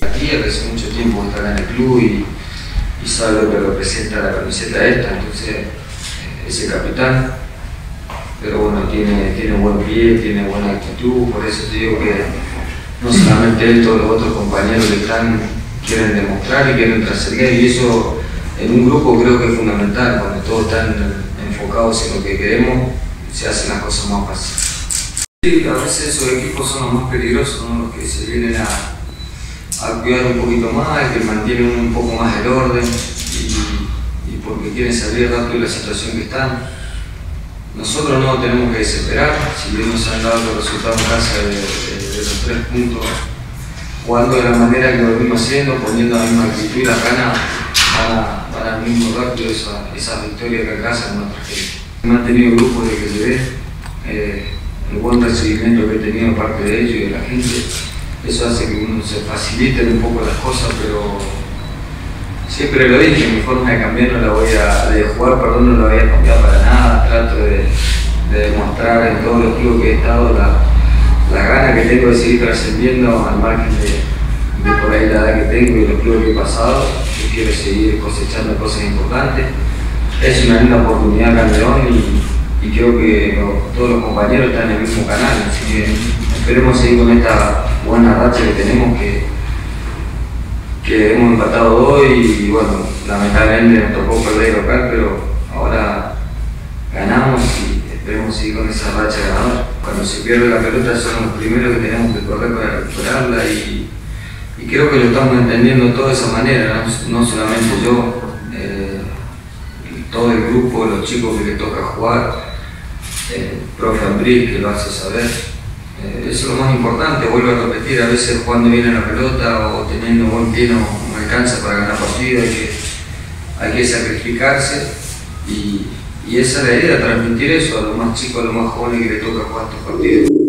Aquí hace mucho tiempo está en el club y, y sabe lo que representa la camiseta esta, entonces eh, ese capitán, pero bueno, tiene, tiene buen pie, tiene buena actitud, por eso te digo que no solamente él, todos los otros compañeros que están quieren demostrar y quieren trascender y eso en un grupo creo que es fundamental, cuando todos están enfocados en lo que queremos, se hacen las cosas más fáciles. Sí, a veces esos equipos son los más peligrosos, los que se vienen a, a, cuidar un poquito más, que mantienen un poco más el orden y, porque quieren salir rápido de la situación que están. Nosotros no tenemos que desesperar, si bien nos han dado los resultados en casa de, los tres puntos, jugando de la manera que lo venimos haciendo, poniendo la misma actitud y la gana, van a, van a mismo rápido esa, esa victoria que alcanza con nuestra gente. Me han tenido grupos de que llevé, eh, el buen recibimiento que he tenido de parte de ellos y de la gente, eso hace que uno se faciliten un poco las cosas, pero siempre lo dije, mi forma de cambiar no la voy a, de jugar, perdón, no la voy a cambiar para nada, trato de, de demostrar en todos los clubes que he estado la, la gana que tengo de seguir trascendiendo al margen de, de, por ahí la edad que tengo y los clubes que he pasado, que quiero seguir cosechando cosas importantes. Es una linda oportunidad León y, y creo que todos los compañeros están en el mismo canal, así que esperemos seguir con esta buena racha que tenemos que, que hemos empatado hoy y bueno, lamentablemente nos tocó perder local, pero ahora ganamos y esperemos seguir con esa racha ganadora. Cuando se pierde la pelota son los primeros que tenemos que correr para recuperarla y, creo que lo estamos entendiendo de toda esa manera, no, no solamente yo, eh, todo el grupo, los chicos que les toca jugar, el profe Ambrí que lo hace saber. Eh, eso es lo más importante, vuelvo a repetir, a veces jugando bien la pelota o teniendo buen pie no, no alcanza para ganar partido, hay que, hay que sacrificarse y, y esa es la idea, transmitir eso a los más chicos, a los más jóvenes que les toca jugar estos partidos.